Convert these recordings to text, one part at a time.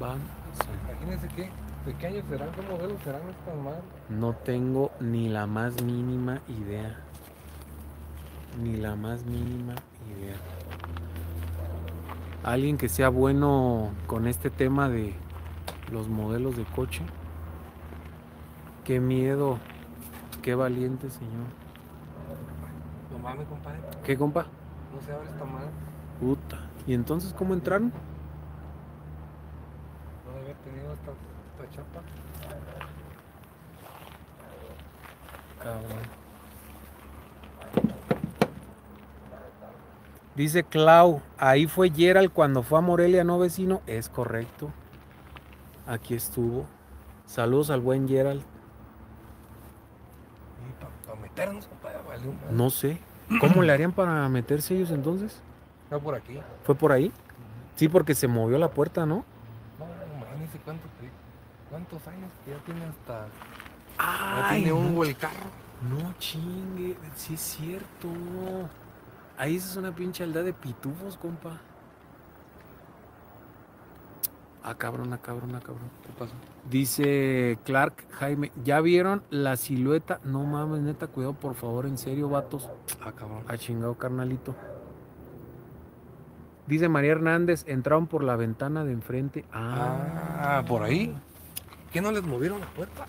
Van Imagínense qué pequeños serán, qué modelos serán estas madres. No tengo ni la más mínima idea. Ni la más mínima idea. Alguien que sea bueno con este tema de los modelos de coche. Qué miedo. Qué valiente, señor. No mames, compadre. ¿Qué, compa? No se abre esta madre. Puta. ¿Y entonces cómo entraron? Cabrón. Dice Clau, ahí fue Gerald cuando fue a Morelia, no vecino. Es correcto. Aquí estuvo. Saludos al buen Gerald. Para meternos. No sé. ¿Cómo le harían para meterse ellos entonces? Está por aquí. ¿Fue por ahí? Sí, porque se movió la puerta. No, no mames, ¿y cuántos, cuántos años que ya tiene hasta. Ya Ay, tiene un no, el carro. no chingue, sí es cierto. Ahí es una pinche aldea de pitufos, compa. Ah, cabrón, ah, cabrón, ah, cabrón. ¿Qué pasó? Dice Clark Jaime, ¿ya vieron la silueta? No mames, neta, cuidado, por favor, en serio, vatos. Ah, cabrón. A chingado, carnalito. Dice María Hernández, entraron por la ventana de enfrente. Ah, Ah, por ahí. ¿Qué no les movieron la puerta?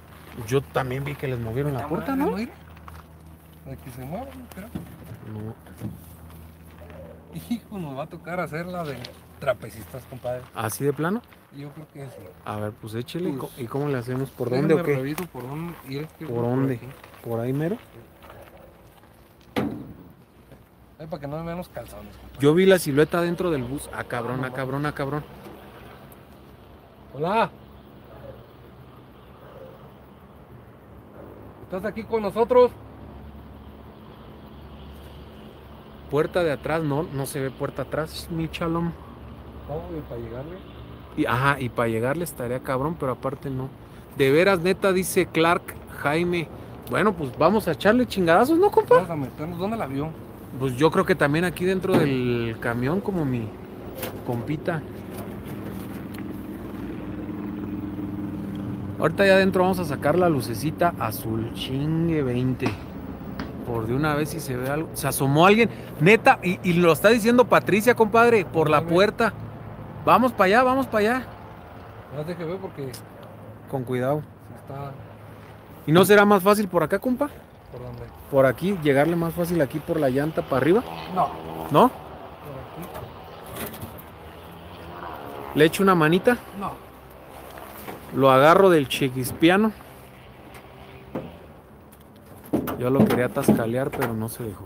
yo también vi que les movieron la puerta, ¿no? De que se muevan, pero. No. Hijo, nos va a tocar hacer la de trapecistas, compadre. ¿Así de plano? Yo creo que sí. A ver, pues échele. ¿y Pues, ¿Y cómo le hacemos? ¿Por dónde o qué? reviso por dónde. ¿Por ahí mero? Ay, para que no me vean los calzones, compadre. Yo vi la silueta dentro del bus. Ah, cabrón, ah, cabrón, ah, cabrón. Hola. ¿Estás aquí con nosotros? Puerta de atrás, no, no se ve puerta atrás, mi chalón. No, y para llegarle. Y, ajá, y para llegarle estaría cabrón, pero aparte no. De veras, neta, dice Clark Jaime. Bueno, pues vamos a echarle chingadazos, ¿no, compa? Vamos a meternos. ¿Dónde la vio? Pues yo creo que también aquí dentro del camión, como mi compita. Ahorita ya adentro vamos a sacar la lucecita azul. Chingue 20. Por de una vez si se ve algo. Se asomó alguien. Neta, y, y lo está diciendo Patricia, compadre, por la puerta. Vamos para allá, vamos para allá. No deje ver porque Con cuidado. está ¿Y no será más fácil por acá, compa? por donde. Por aquí, llegarle más fácil aquí por la llanta para arriba. No. ¿No? Por aquí. Le echo una manita. No. Lo agarro del chequispiano. Yo lo quería tascalear, pero no se dejó.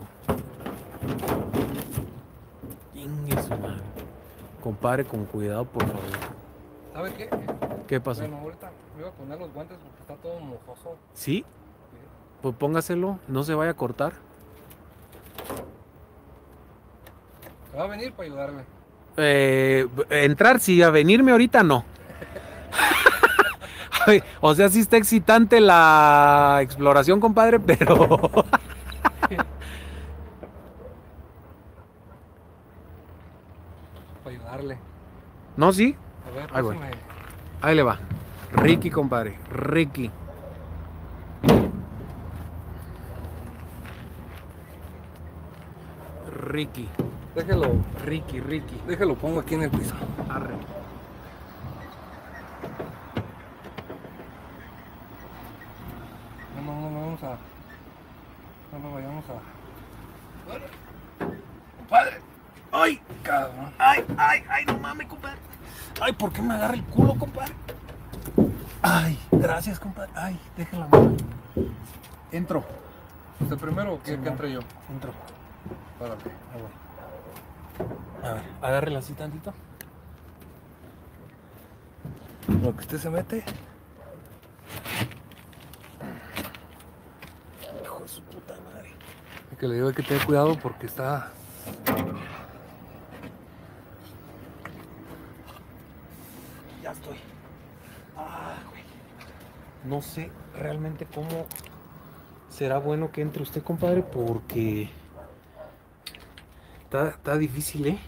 Su madre. Compadre, con cuidado, por favor. ¿Sabe qué? ¿Qué pasó? Bueno, ahorita me iba a poner los guantes porque está todo mojoso. ¿Sí? Pues póngaselo, no se vaya a cortar. Va a venir para ayudarme. Eh, entrar sí, a venirme ahorita no. O sea, sí está excitante la exploración, compadre, pero... Para ayudarle. no, sí, A ver, Ahí pásame. ahí le va. Ricky, compadre, Ricky. Ricky, Déjelo, Ricky, Ricky. déjelo, pongo aquí en el piso. Arre. Vamos a. No nos vayamos a. ¡Compadre! ¡Ay, cabrón! Ay, ay, ay, no mames, compadre. Ay, ¿por qué me agarra el culo, compadre? Ay, gracias, compadre. Ay, déjala mano. Entro, ¿Usted primero o qué, Sí, que entre yo? entro. Párate. Voy. A ver, agárrela así tantito. Lo que usted se mete. Hijo de su puta madre. Que le digo que tener cuidado porque está. Ya estoy. Ah, güey. No sé realmente cómo será bueno que entre usted, compadre, porque está, está difícil, ¿eh?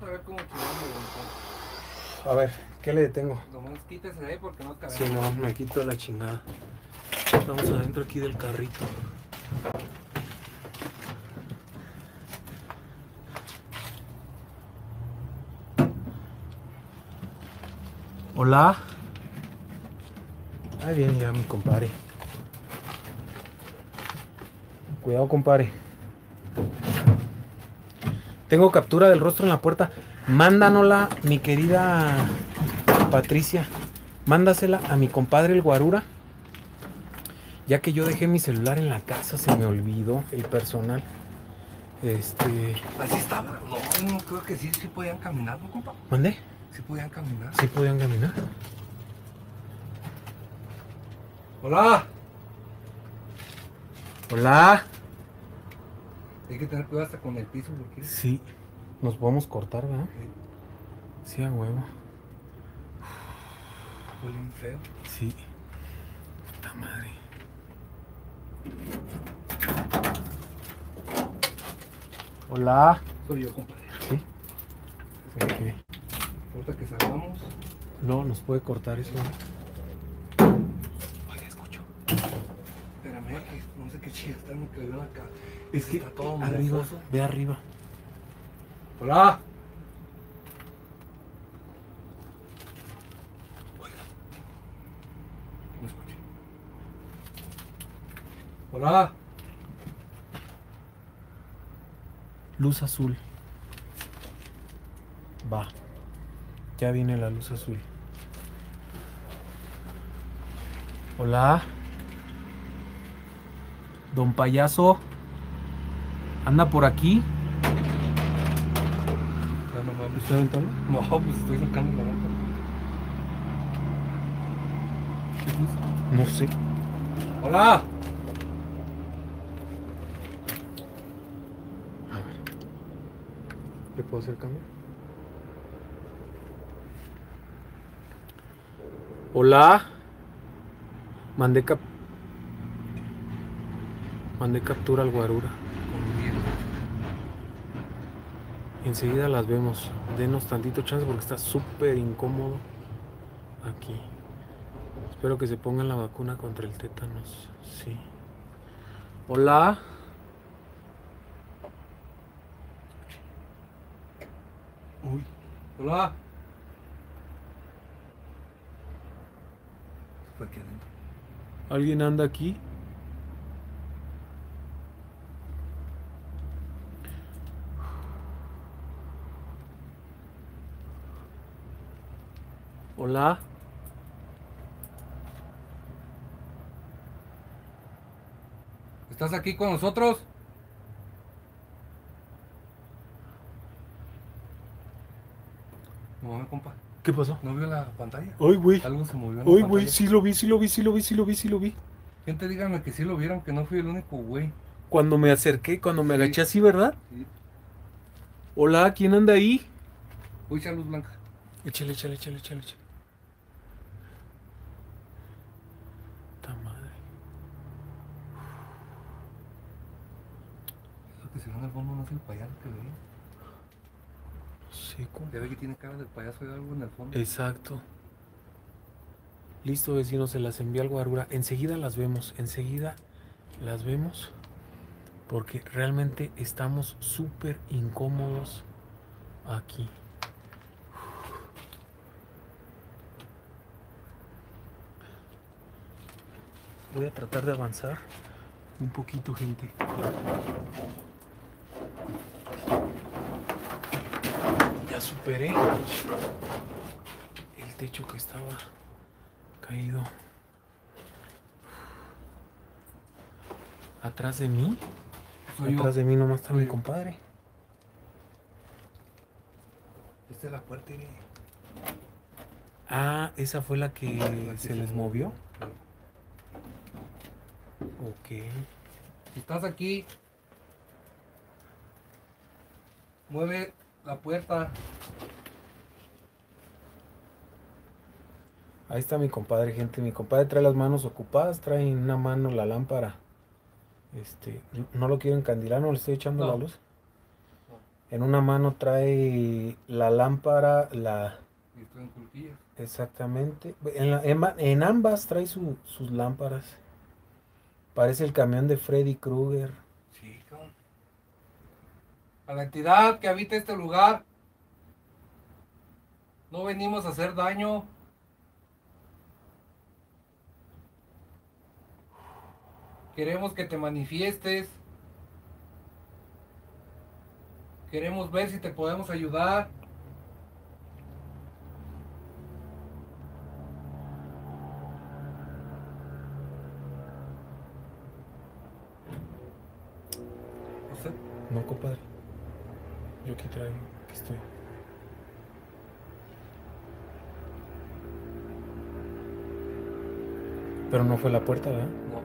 A ver cómo chingamos, a ver, ¿qué le detengo? Nomás quítese de ahí porque no. Sí, no, me quito la chingada. Estamos adentro aquí del carrito. Hola. Ahí viene ya mi compadre. Cuidado, compadre. Tengo captura del rostro en la puerta. Mándanosla, mi querida Patricia. Mándasela a mi compadre el Guarura. Ya que yo dejé mi celular en la casa, se me olvidó el personal. Este. Así estaba. No, no creo que sí, sí podían caminar, ¿no, compa? ¿Mandé? Sí podían caminar. Sí podían caminar. Hola. Hola. Hay que tener cuidado hasta con el piso porque Sí. Nos podemos cortar, ¿verdad? Sí, a huevo. huele feo. Sí. Hola. Soy yo, compadre. Sí. Ok. Ahorita que salgamos. No, nos puede cortar eso. Oiga, escucho. Espérame, que no sé qué chida está que le acá. Es que Está todo arriba, mocoso. ve arriba. Hola. Oiga. No escuché. Hola. Luz azul. Va. Ya viene la luz azul. Hola. Don payaso. ¿Anda por aquí? Ya no mames. ¿Está aventando? No, pues estoy sacando la boca. No sé. Hola. A ver. ¿Le puedo hacer cambio? Hola. Mandé cap... Mandé captura al guarura. Enseguida las vemos. Denos tantito chance porque está súper incómodo aquí. Espero que se pongan la vacuna contra el tétanos. Sí. Hola. Uy. Hola. ¿Alguien anda aquí? Hola. ¿Estás aquí con nosotros? No mames, compa. ¿Qué pasó? ¿No vio la pantalla? Güey. Algo se movió pantalla. güey, sí lo vi, sí lo vi, sí lo vi, sí lo vi, sí lo vi. Gente, díganme que sí lo vieron, que no fui el único güey. Cuando me acerqué, cuando me Sí. agaché así, ¿verdad? Sí. Hola, ¿quién anda ahí? Uy, luz blanca. Échale, échale, échale, échale, échale. Puta madre. Eso que se ve en el fondo no es el que veía. Ya ve que tiene cara de payaso y algo en el fondo. Exacto. Listo, vecinos, se las envió al guarura. Enseguida las vemos, enseguida las vemos. Porque realmente estamos súper incómodos aquí. Voy a tratar de avanzar un poquito, gente. Ya superé el techo que estaba caído. Atrás de mí, atrás de mí nomás está mi compadre. Esta es la puerta. Ah, esa fue la que La se les movió. Ok. Si estás aquí, mueve la puerta. Ahí está mi compadre, gente. Mi compadre trae las manos ocupadas, trae en una mano la lámpara. Este, no lo quiero encandilar, no le estoy echando No. la luz. En una mano trae la lámpara, la, Y. Exactamente. En, la- en en ambas trae su- sus lámparas. Parece el camión de Freddy Krueger. A la entidad que habita este lugar, no venimos a hacer daño. Queremos que te manifiestes. Queremos ver si te podemos ayudar. ¿Usted? No, compadre. Traigo. Aquí estoy. Pero no fue la puerta, ¿verdad? No.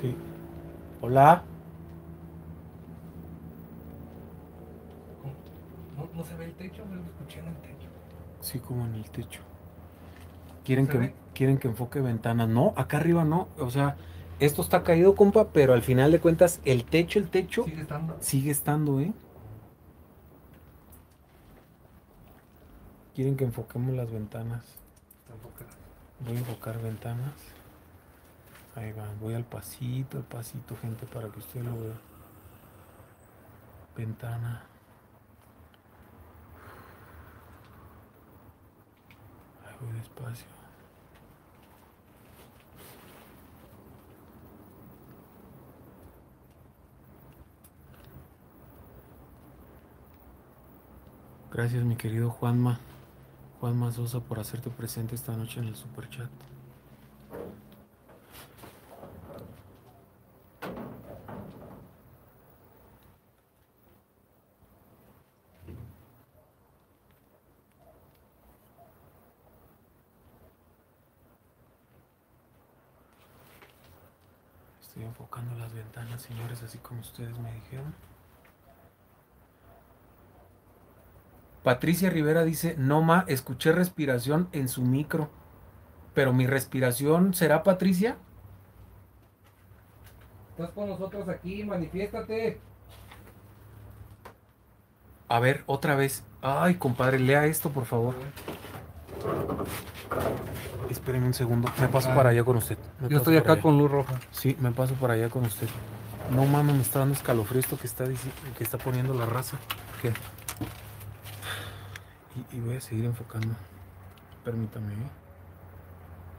Sí. Hola. No, no se ve el techo, pero lo escuché en el techo. Sí, como en el techo. Quieren ¿Se que, ve? quieren que enfoque ventanas. No, acá arriba no. O sea, esto está caído, compa, pero al final de cuentas, el techo, el techo Sigue estando. sigue estando, ¿eh? Quieren que enfoquemos las ventanas. Voy a enfocar ventanas. Ahí va, voy al pasito, al pasito, gente, para que usted lo vea. Ventana. Gracias, mi querido Juanma. Juanma Sosa por hacerte presente esta noche en el superchat. Estoy enfocando las ventanas, señores, así como ustedes me dijeron. Patricia Rivera dice, no ma, escuché respiración en su micro. Pero mi respiración será Patricia. Estás con nosotros aquí, manifiéstate. A ver, otra vez. Ay, compadre, lea esto, por favor. Espérenme un segundo. Me paso Ah. para allá con usted. Me Yo estoy acá allá. con luz roja. Sí, me paso para allá con usted. No mames, me está dando escalofrío esto que está, que está poniendo la raza. ¿Qué? Y, y voy a seguir enfocando. Permítame, ¿eh?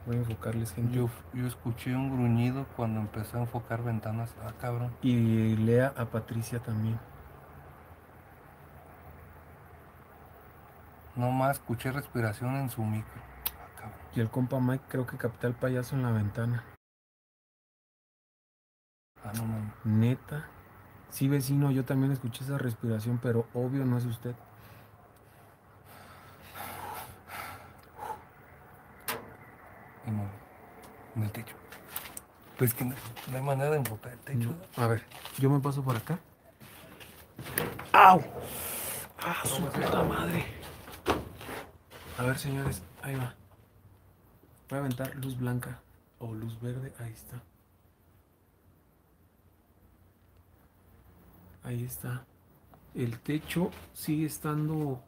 Voy a enfocarles, gente. Yo, yo escuché un gruñido cuando empecé a enfocar ventanas. Ah, cabrón. Y lea a Patricia también. No más escuché respiración en su micro. Ah. Y el compa Mike creo que capté al payaso en la ventana. Ah, no mames. Neta. Sí, vecino, yo también escuché esa respiración, pero obvio no es usted. En el, en el techo. Pues que no, no hay manera de enfocar el techo. No. A ver, yo me paso por acá. ¡Au! ¡Ah, su puta madre! A ver, señores, ahí va. Voy a aventar luz blanca o luz verde. Ahí está. Ahí está. El techo sigue estando,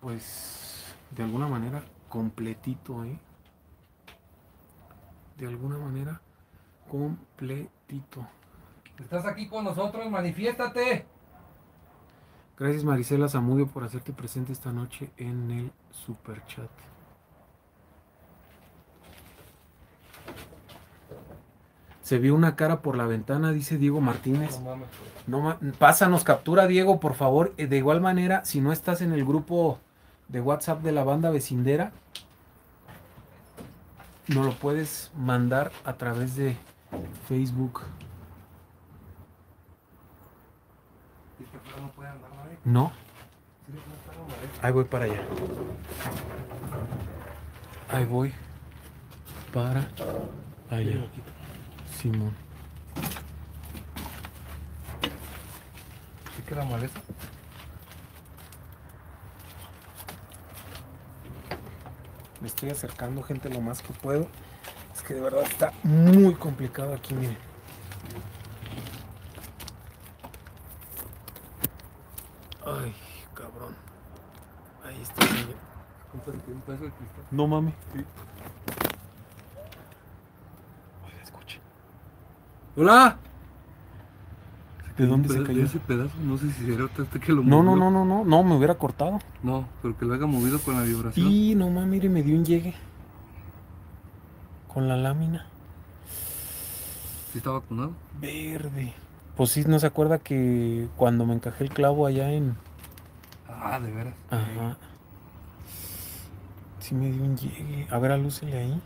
pues, de alguna manera completito, ¿eh? De alguna manera completito. Estás aquí con nosotros, manifiéstate. Gracias Marisela Zamudio por hacerte presente esta noche en el super chat. Se vio una cara por la ventana, dice Diego Martínez. No mames. No, pásanos captura, Diego, por favor. Eh, De igual manera, si no estás en el grupo de WhatsApp de la banda vecindera, no lo puedes mandar a través de Facebook. ¿Y que afuera no puede andar ahí voy para allá. Ahí voy para allá. Simón. ¿Sí que la maleza? Me estoy acercando, gente, lo más que puedo. Es que de verdad está muy complicado aquí, miren. Ahí está, señor. Un pedazo de cristal. No mames. Sí. Oiga, escuche. ¡Hola! ¿De dónde se cayó? Ese pedazo, no sé si será este que lo No, no, movió. no, no, no, no, me hubiera cortado. No, pero que lo haya movido con la vibración. Y no mames, mire, me dio un llegue. Con la lámina. ¿Sí está vacunado? Verde. Pues sí, ¿no se acuerda que cuando me encajé el clavo allá en... Ah, de veras. Ajá. Sí me dio un llegue. A ver, alúcele ahí.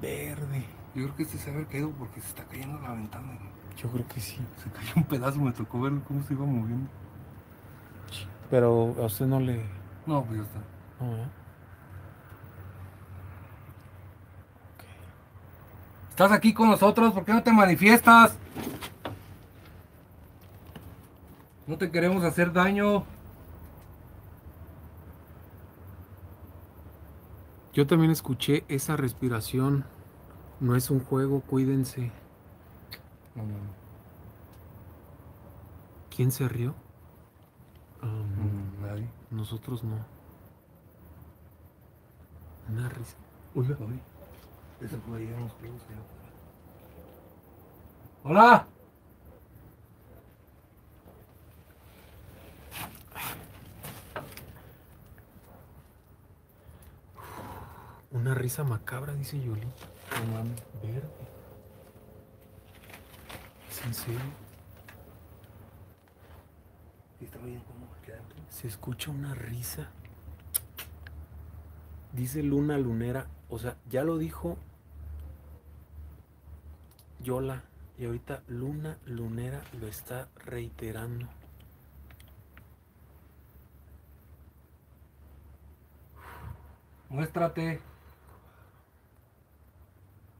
Verde. Yo creo que este se había caído porque se está cayendo la ventana. Yo creo que sí. Se cayó un pedazo, me tocó ver cómo se iba moviendo. Pero a usted no le... No, pues ya está. No. Estás aquí con nosotros, ¿por qué no te manifiestas? No te queremos hacer daño. Yo también escuché esa respiración. No es un juego, cuídense. No, no, no. ¿Quién se rió? Um, Mm, Nadie. Nosotros no. Una risa. Oiga. Oye, ese fue ahí en los juegos allá afuera. ¡Hola! Una risa macabra, dice Yoli. No mames. Verde. ¿Es en serio? ¿Y está bien cómo adentro? Se escucha una risa. Dice luna lunera. O sea, ya lo dijo Yola. Y ahorita luna lunera lo está reiterando. Muéstrate.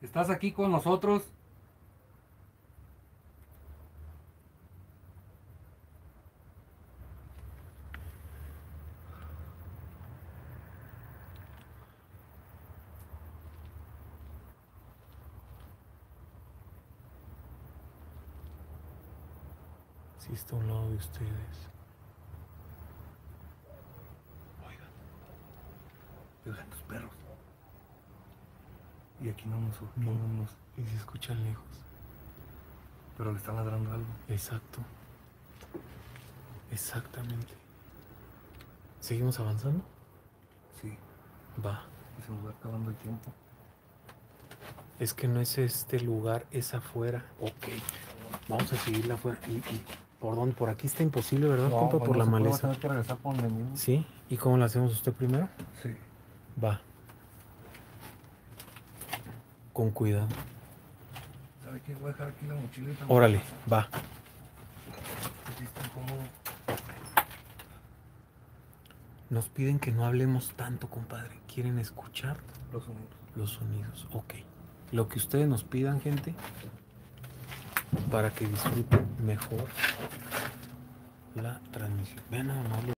¿Estás aquí con nosotros? Sí está a un lado de ustedes. Aquí no nos, No. nos... Y se escuchan lejos. Pero le están ladrando algo. Exacto. Exactamente. ¿Seguimos avanzando? Sí. Va. Se nos va acabando el tiempo. Es que no es este lugar, es afuera. Ok. Vamos a seguirla afuera. ¿Y, y por dónde? Por aquí está imposible, ¿verdad, compa? por la a maleza. tener que regresar por donde mismo. ¿Sí? ¿Y cómo la hacemos usted primero? Sí. Va. Con cuidado. ¿Sabe qué? Voy a dejar aquí la mochilita. Órale, va. Incómodo. Nos piden que no hablemos tanto, compadre. ¿Quieren escuchar Los sonidos. los sonidos? Ok. Lo que ustedes nos pidan, gente, para que disfruten mejor la transmisión. Vean nada más lo